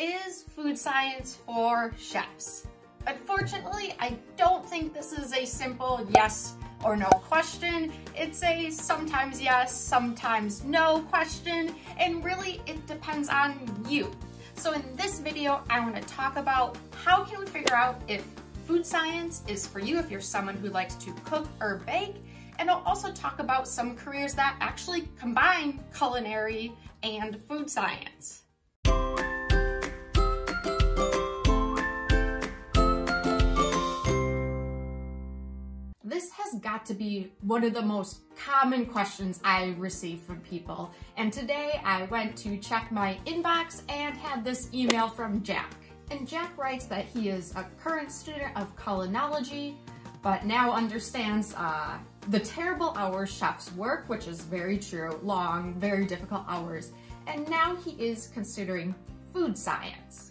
Is food science for chefs? Unfortunately, I don't think this is a simple yes or no question. It's a sometimes yes, sometimes no question, and really it depends on you. So in this video, I wanna talk about how can we figure out if food science is for you if you're someone who likes to cook or bake, and I'll also talk about some careers that actually combine culinary and food science. Has got to be one of the most common questions I receive from people. And today I went to check my inbox and had this email from Jack. And Jack writes that he is a current student of culinology, but now understands uh, the terrible hours chefs work, which is very true, long, very difficult hours. And now he is considering food science.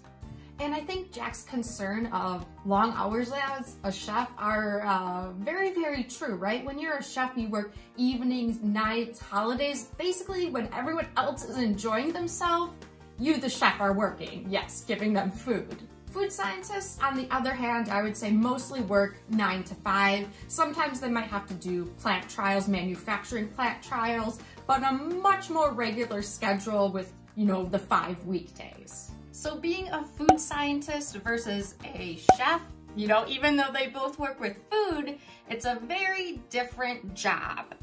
And I think Jack's concern of long hours as a chef are uh, very, very true, right? When you're a chef, you work evenings, nights, holidays, basically when everyone else is enjoying themselves, you, the chef, are working, yes, giving them food. Food scientists, on the other hand, I would say mostly work nine to five. Sometimes they might have to do plant trials, manufacturing plant trials, but a much more regular schedule with, you know, the five weekdays. So being a food scientist versus a chef, you know, even though they both work with food, it's a very different job.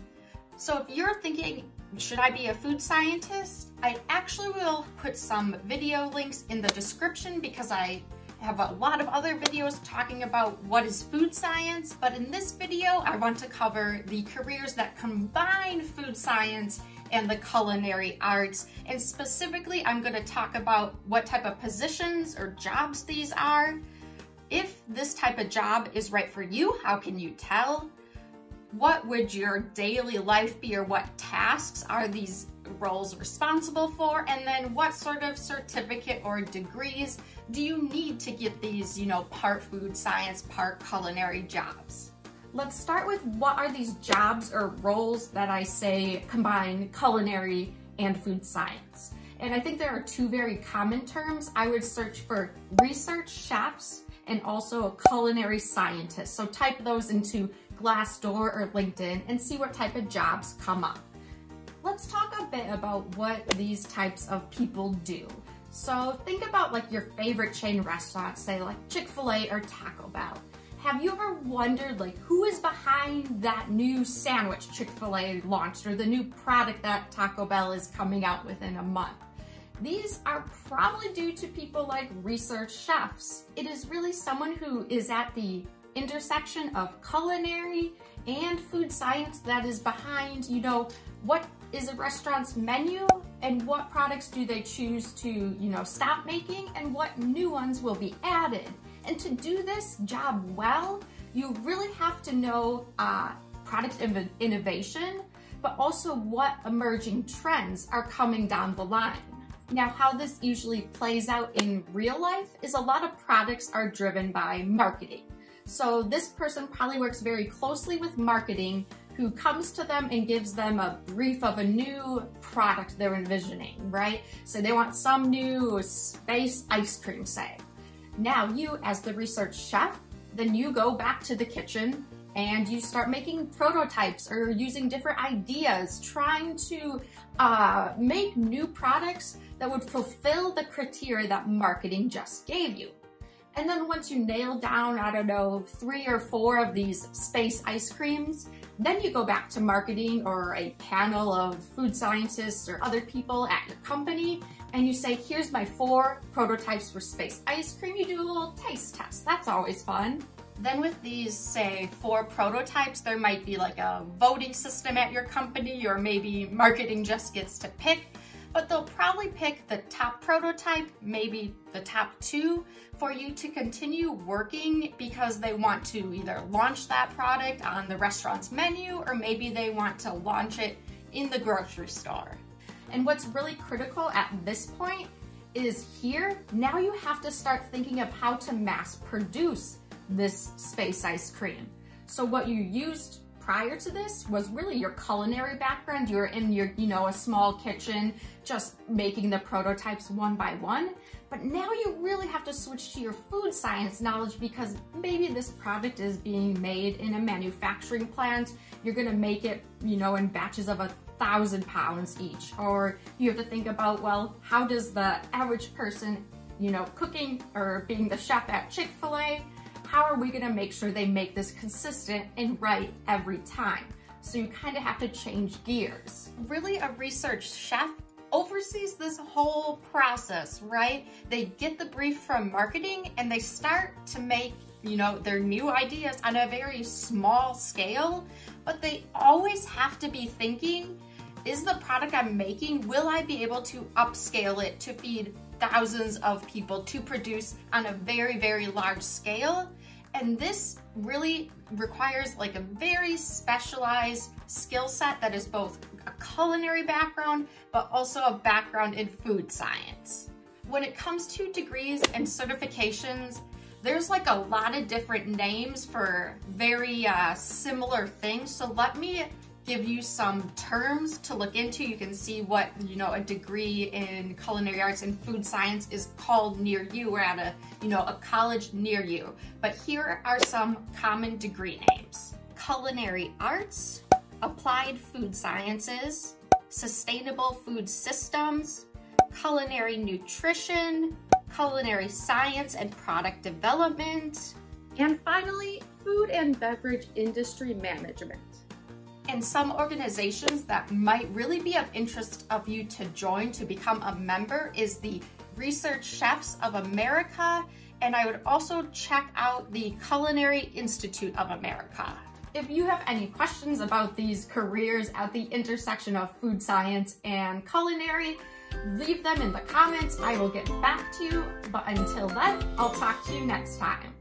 So if you're thinking, should I be a food scientist? I actually will put some video links in the description because I have a lot of other videos talking about what is food science, but in this video, I want to cover the careers that combine food science and the culinary arts. And specifically, I'm gonna talk about what type of positions or jobs these are. If this type of job is right for you, how can you tell? What would your daily life be or what tasks are these roles responsible for? And then what sort of certificate or degrees do you need to get these, you know, part food science, part culinary jobs? Let's start with what are these jobs or roles that I say combine culinary and food science. And I think there are two very common terms. I would search for research chefs and also a culinary scientist. So type those into Glassdoor or LinkedIn and see what type of jobs come up. Let's talk a bit about what these types of people do. So think about like your favorite chain restaurants, say like Chick-fil-A or Taco Bell. Have you ever wondered like who is behind that new sandwich Chick-fil-A launched or the new product that Taco Bell is coming out within a month? These are probably due to people like research chefs. It is really someone who is at the intersection of culinary and food science that is behind, you know, what is a restaurant's menu and what products do they choose to, you know, stop making and what new ones will be added. And to do this job well, you really have to know uh, product innovation, but also what emerging trends are coming down the line. Now, how this usually plays out in real life is a lot of products are driven by marketing. So this person probably works very closely with marketing who comes to them and gives them a brief of a new product they're envisioning, right? So they want some new space ice cream, say. Now you, as the research chef, then you go back to the kitchen and you start making prototypes or using different ideas, trying to uh, make new products that would fulfill the criteria that marketing just gave you. And then once you nail down, I don't know, three or four of these space ice creams, then you go back to marketing or a panel of food scientists or other people at your company and you say, here's my four prototypes for space ice cream. You do a little taste test. That's always fun. Then with these, say, four prototypes, there might be like a voting system at your company or maybe marketing just gets to pick but they'll probably pick the top prototype, maybe the top two, for you to continue working because they want to either launch that product on the restaurant's menu or maybe they want to launch it in the grocery store. And what's really critical at this point is here, now you have to start thinking of how to mass produce this space ice cream. So what you used prior to this was really your culinary background. You're in your, you know, a small kitchen, just making the prototypes one by one. But now you really have to switch to your food science knowledge because maybe this product is being made in a manufacturing plant. You're gonna make it, you know, in batches of a thousand pounds each. Or you have to think about, well, how does the average person, you know, cooking or being the chef at Chick-fil-A, how are we gonna make sure they make this consistent and right every time? So you kind of have to change gears. Really a research chef oversees this whole process, right? They get the brief from marketing and they start to make, you know, their new ideas on a very small scale, but they always have to be thinking, is the product I'm making, will I be able to upscale it to feed thousands of people to produce on a very, very large scale? And this really requires like a very specialized skill set that is both a culinary background, but also a background in food science. When it comes to degrees and certifications, there's like a lot of different names for very uh, similar things. So let me give you some terms to look into. You can see what, you know, a degree in culinary arts and food science is called near you or at a, you know, a college near you. But here are some common degree names. Culinary arts, applied food sciences, sustainable food systems, culinary nutrition, culinary science and product development, and finally, food and beverage industry management and some organizations that might really be of interest of you to join to become a member is the Research Chefs of America, and I would also check out the Culinary Institute of America. If you have any questions about these careers at the intersection of food science and culinary, leave them in the comments. I will get back to you, but until then, I'll talk to you next time.